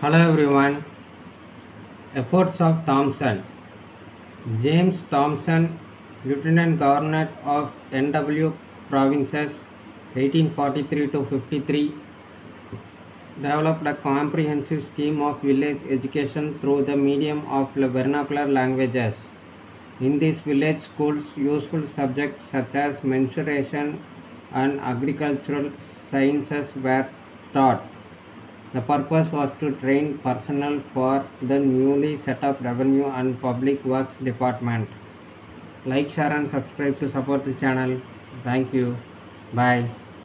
Hello everyone. Efforts of Thomson. James Thomson, Lieutenant Governor of NW Provinces 1843 to 53, developed a comprehensive scheme of village education through the medium of vernacular languages. In these village schools, useful subjects such as mensuration and agricultural sciences were taught. The purpose was to train personnel for the newly set up Revenue and Public Works Department. Like, share, and subscribe to support the channel. Thank you. Bye.